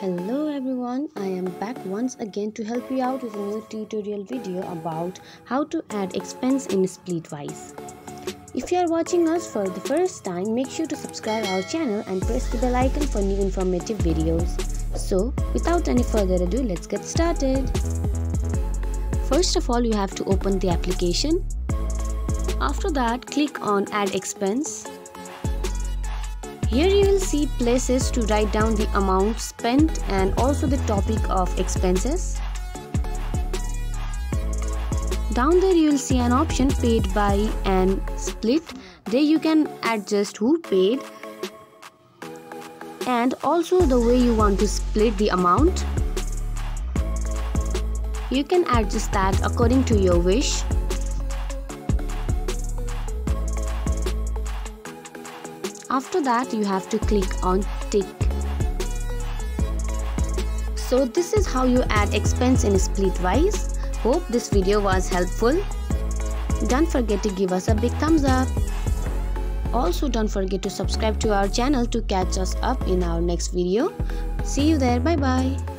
Hello everyone, I am back once again to help you out with a new tutorial video about how to add expense in Splitwise. If you are watching us for the first time, make sure to subscribe our channel and press the bell icon for new informative videos. So, without any further ado, let's get started. First of all, you have to open the application. After that, click on add expense here you will see places to write down the amount spent and also the topic of expenses. Down there you will see an option paid by and split. There you can adjust who paid and also the way you want to split the amount. You can adjust that according to your wish. After that you have to click on tick. So this is how you add expense in Splitwise. Hope this video was helpful. Don't forget to give us a big thumbs up. Also don't forget to subscribe to our channel to catch us up in our next video. See you there. Bye bye.